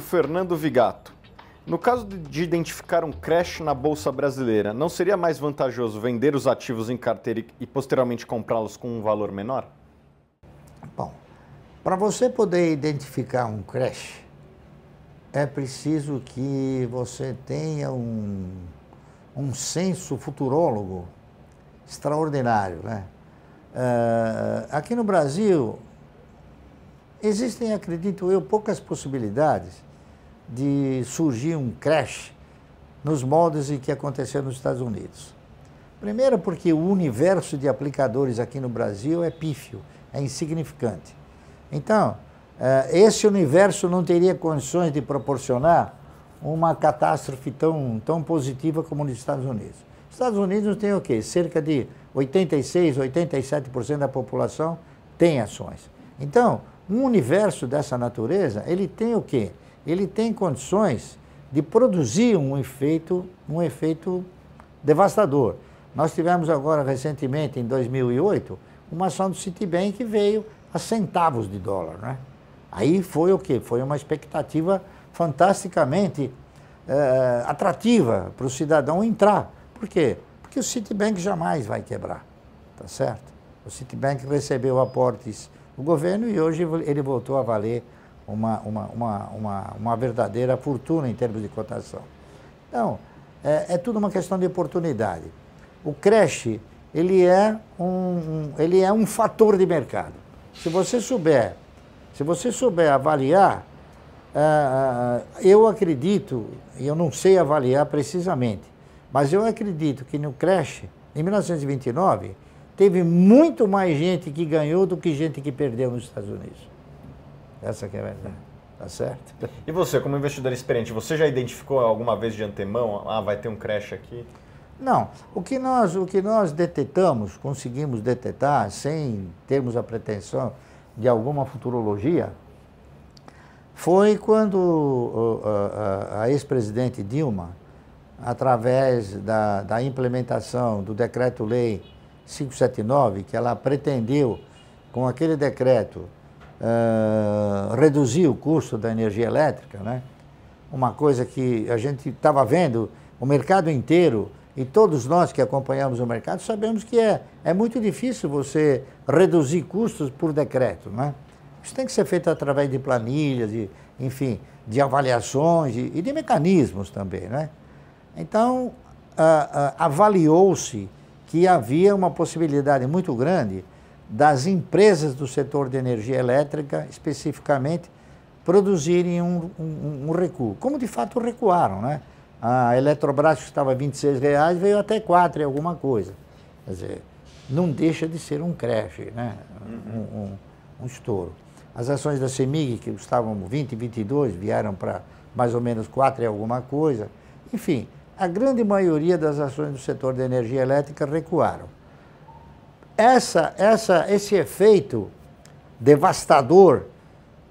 Fernando Vigato. No caso de identificar um crash na Bolsa Brasileira, não seria mais vantajoso vender os ativos em carteira e posteriormente comprá-los com um valor menor? Bom, para você poder identificar um crash, é preciso que você tenha um, um senso futurólogo extraordinário. Né? Uh, aqui no Brasil, Existem, acredito eu, poucas possibilidades de surgir um crash nos moldes em que aconteceu nos Estados Unidos. Primeiro, porque o universo de aplicadores aqui no Brasil é pífio, é insignificante. Então, eh, esse universo não teria condições de proporcionar uma catástrofe tão, tão positiva como nos Estados Unidos. Os Estados Unidos tem o quê? Cerca de 86, 87% da população tem ações. Então, um universo dessa natureza, ele tem o quê? Ele tem condições de produzir um efeito, um efeito devastador. Nós tivemos agora recentemente, em 2008, uma ação do Citibank que veio a centavos de dólar, né? Aí foi o quê? Foi uma expectativa fantasticamente é, atrativa para o cidadão entrar. Por quê? Porque o Citibank jamais vai quebrar, tá certo? O Citibank recebeu aportes o governo e hoje ele voltou a valer uma, uma, uma, uma, uma verdadeira fortuna em termos de cotação. Então, é, é tudo uma questão de oportunidade. O creche, ele é um, ele é um fator de mercado. Se você souber, se você souber avaliar, uh, eu acredito, e eu não sei avaliar precisamente, mas eu acredito que no creche, em 1929, teve muito mais gente que ganhou do que gente que perdeu nos Estados Unidos. Essa que é a verdade. Tá certo? E você, como investidor experiente, você já identificou alguma vez de antemão, ah, vai ter um crash aqui? Não. O que nós, o que nós detetamos, conseguimos detetar, sem termos a pretensão de alguma futurologia, foi quando a, a, a ex-presidente Dilma, através da, da implementação do decreto-lei 579, que ela pretendeu, com aquele decreto, reduzir o custo da energia elétrica, né? uma coisa que a gente estava vendo, o mercado inteiro, e todos nós que acompanhamos o mercado sabemos que é, é muito difícil você reduzir custos por decreto. Né? Isso tem que ser feito através de planilhas, de, enfim, de avaliações e, e de mecanismos também. Né? Então, uh, uh, avaliou-se que havia uma possibilidade muito grande das empresas do setor de energia elétrica, especificamente, produzirem um, um, um recuo. Como de fato recuaram, né? A Eletrobras, que estava a 26 reais, veio até 4 e alguma coisa. Quer dizer, não deixa de ser um crash, né? um, um, estouro. As ações da CEMIG, que estavam 20, 22, vieram para mais ou menos 4 e alguma coisa. Enfim, a grande maioria das ações do setor de energia elétrica recuaram. Essa, essa, esse efeito devastador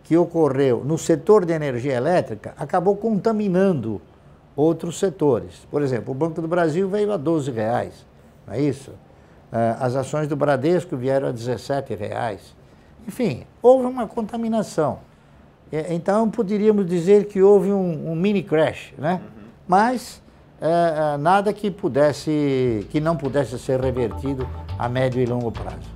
que ocorreu no setor de energia elétrica acabou contaminando outros setores. Por exemplo, o Banco do Brasil veio a 12 reais, não é isso? Ah, as ações do Bradesco vieram a 17 reais. Enfim, houve uma contaminação. Então, poderíamos dizer que houve um, um mini crash, né? Uhum. Mas é, é, nada que pudesse, que não pudesse ser revertido a médio e longo prazo.